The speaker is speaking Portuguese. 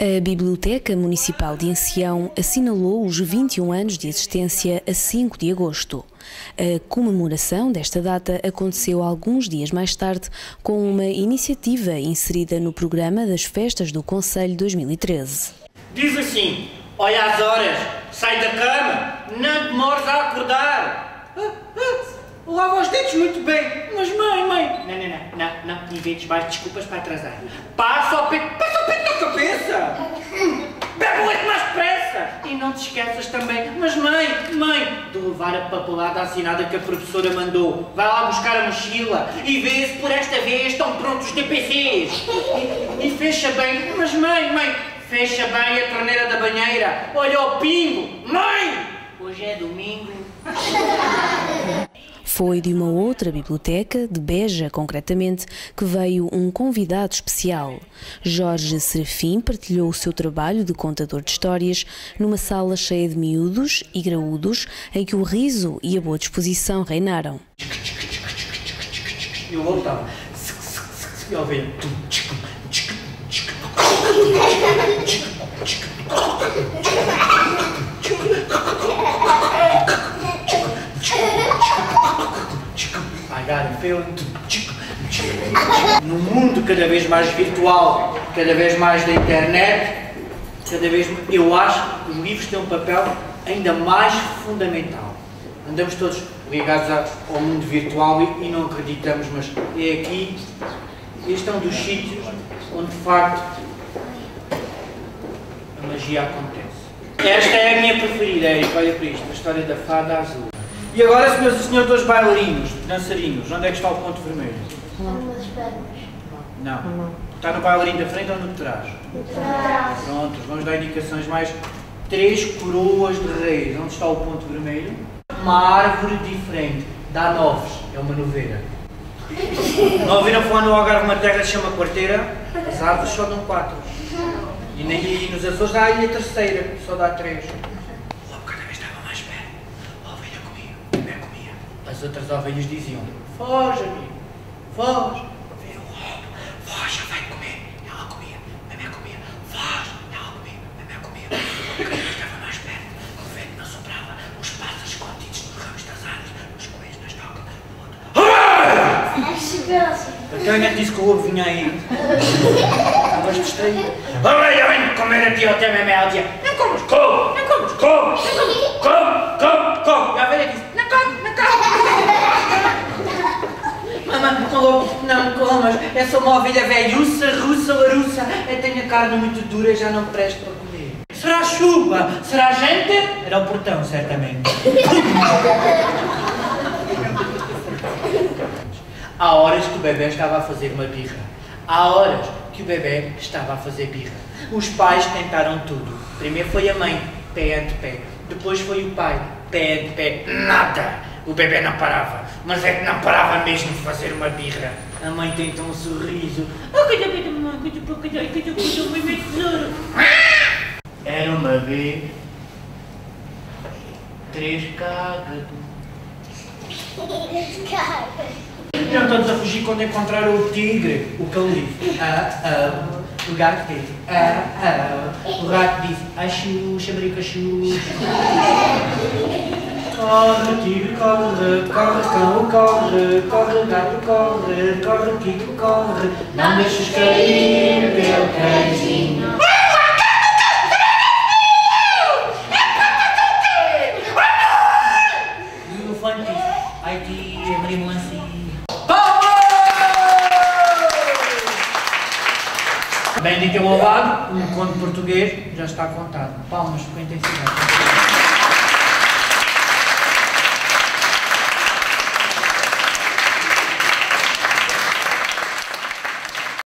A Biblioteca Municipal de Ancião assinalou os 21 anos de existência a 5 de agosto. A comemoração desta data aconteceu alguns dias mais tarde com uma iniciativa inserida no programa das Festas do Conselho 2013. Diz assim: Olha as horas, sai da cama, não demores a acordar. Ah, ah, lava os dentes muito bem, mas mãe, mãe. Não, não, não, não, não, inventes mais desculpas para atrasar. Passa o peito, Bebe o leite mais depressa. E não te esqueças também, mas mãe, mãe, de levar a papelada assinada que a professora mandou. Vai lá buscar a mochila e vê se por esta vez estão prontos os DPCs. E, e fecha bem, mas mãe, mãe, fecha bem a torneira da banheira. Olha o pingo. Mãe, hoje é domingo. Foi de uma outra biblioteca, de Beja concretamente, que veio um convidado especial. Jorge Serafim partilhou o seu trabalho de contador de histórias numa sala cheia de miúdos e graúdos em que o riso e a boa disposição reinaram. E. E got a feeling. No mundo cada vez mais virtual, cada vez mais da internet, cada vez eu acho que os livros têm um papel ainda mais fundamental. Andamos todos ligados ao mundo virtual e, não acreditamos, mas é aqui, este é um dos sítios onde de facto a magia acontece. Esta é a minha preferida, olha para isto, a história da fada azul. E agora, senhoras e senhores, dois bailarinos, dançarinos, onde é que está o ponto vermelho? Não. Está no bailarino da frente ou no de trás? Pronto, vamos dar indicações mais. Três coroas de reis. Onde está o ponto vermelho? Uma árvore diferente. Dá noves. É uma noveira. Não ouviram falar no Algarve uma terra que se chama quarteira? As árvores só dão quatro. E, nem, e nos Açores dá a ilha terceira, só dá três. O lobo cada vez estava mais perto. A ovelha comia, a mulher comia. As outras ovelhas diziam, foge, amigo, foge. Veio o lobo, foge, vai comer. Ela comia, a mulher comia, foge. Ela comia, a mulher comia. O vez estava mais perto. O vento não soprava, os pássaros escondidos nos ramos das árvores, os coelhos nas tocas. O outro, disse que o lobo vinha aí. Estavas distraído. Ovelha, vem comer a ti. Ela dizia, não não comas. É só uma ovelha velhuça, russa, larussa. Eu tenho a carne muito dura e já não presto para comer. Será chuva? Será gente? Era o portão, certamente. Há horas que o bebê estava a fazer uma birra. Há horas que o bebê estava a fazer birra. Os pais tentaram tudo. Primeiro foi a mãe, pé ante pé. Depois foi o pai, pé ante pé. Nada! O bebê não parava. Mas é que não parava mesmo de fazer uma birra. A mãe tentou um sorriso. Oh. Era uma vez. Três cagas. Não todos a fugir quando encontraram o tigre, o calife. Ah, ah. O gato disse, ah, ah. O rato disse, achu, xabricachu. Corre, tigre, corre, corre, cão, corre, corre, gato, corre, corre, tigre, corre. Não deixes cair, meu cãezinho. O elefante disse, ai, tia, Maria Melancia. Bem dito e louvado, um conto português já está contado. Palmas por quem tem sido.